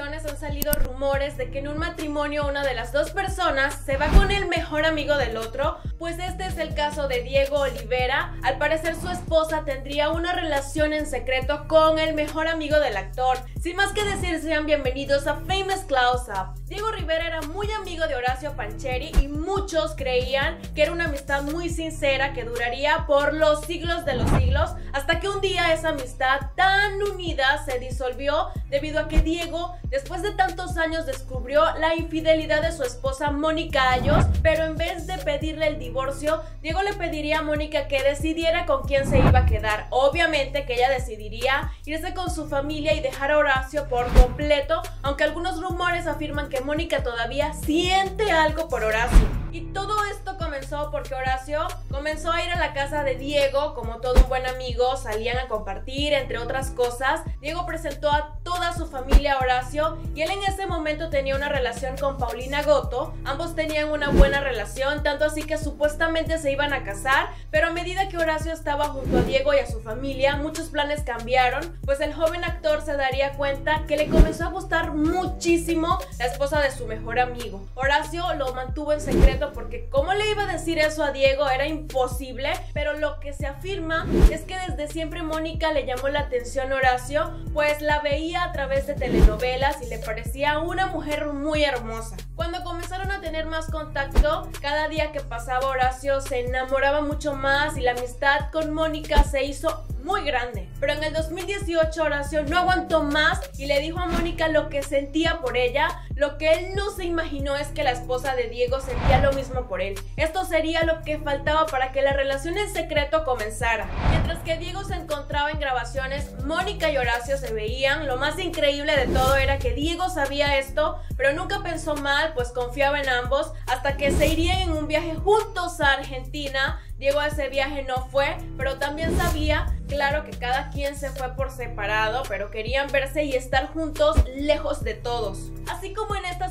han salido rumores de que en un matrimonio una de las dos personas se va con el mejor amigo del otro, pues este es el caso de Diego Olivera. Al parecer su esposa tendría una relación en secreto con el mejor amigo del actor. Sin más que decir, sean bienvenidos a Famous Close Up. Diego Rivera era muy amigo de Horacio Pancheri y muchos creían que era una amistad muy sincera que duraría por los siglos de los siglos, hasta que un día esa amistad tan unida se disolvió debido a que Diego, después de tantos años, descubrió la infidelidad de su esposa Mónica Ayos, pero en vez de pedirle el divorcio, Diego le pediría a Mónica que decidiera con quién se iba a quedar. Obviamente que ella decidiría irse con su familia y dejar a Horacio por completo, aunque algunos rumores afirman que Mónica todavía siente algo por Horacio. Y todo esto comenzó porque Horacio comenzó a ir a la casa de Diego, como todo un buen amigo, salían a compartir, entre otras cosas. Diego presentó a su familia Horacio y él en ese momento tenía una relación con Paulina Goto. Ambos tenían una buena relación, tanto así que supuestamente se iban a casar, pero a medida que Horacio estaba junto a Diego y a su familia, muchos planes cambiaron, pues el joven actor se daría cuenta que le comenzó a gustar muchísimo la esposa de su mejor amigo. Horacio lo mantuvo en secreto porque cómo le iba a decir eso a Diego era imposible, pero lo que se afirma es que desde siempre Mónica le llamó la atención a Horacio, pues la veía a de telenovelas y le parecía una mujer muy hermosa. Cuando comenzaron a tener más contacto, cada día que pasaba Horacio se enamoraba mucho más y la amistad con Mónica se hizo muy grande. Pero en el 2018 Horacio no aguantó más y le dijo a Mónica lo que sentía por ella. Lo que él no se imaginó es que la esposa de Diego sentía lo mismo por él. Esto sería lo que faltaba para que la relación en secreto comenzara. Mientras que Diego se encontraba en grabaciones, Mónica y Horacio se veían. Lo más increíble de todo era que Diego sabía esto, pero nunca pensó mal, pues confiaba en ambos, hasta que se irían en un viaje juntos a Argentina Diego a ese viaje no fue, pero también sabía, claro, que cada quien se fue por separado, pero querían verse y estar juntos lejos de todos. Así como en estas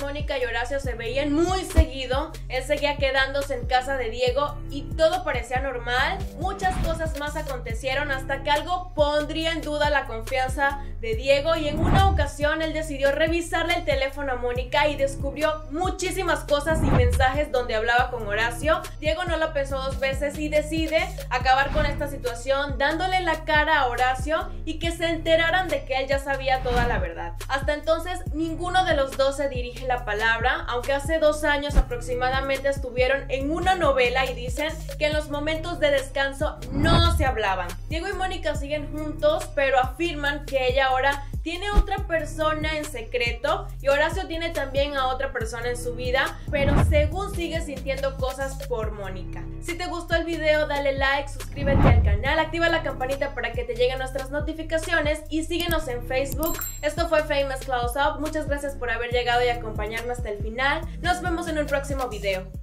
Mónica y Horacio se veían muy seguido, él seguía quedándose en casa de Diego y todo parecía normal, muchas cosas más acontecieron hasta que algo pondría en duda la confianza de Diego y en una ocasión él decidió revisarle el teléfono a Mónica y descubrió muchísimas cosas y mensajes donde hablaba con Horacio. Diego no lo pensó dos veces y decide acabar con esta situación dándole la cara a Horacio y que se enteraran de que él ya sabía toda la verdad. Hasta entonces ninguno de los dos se dirige la palabra, aunque hace dos años aproximadamente estuvieron en una novela y dicen que en los momentos de descanso no se hablaban. Diego y Mónica siguen juntos, pero afirman que ella ahora tiene otra persona en secreto y Horacio tiene también a otra persona en su vida, pero según sigue sintiendo cosas por Mónica. Si te gustó el video, dale like, suscríbete al canal, activa la campanita para que te lleguen nuestras notificaciones y síguenos en Facebook. Esto fue Famous Close Up. Muchas gracias por haber llegado y acompañarme hasta el final. Nos vemos en un próximo video.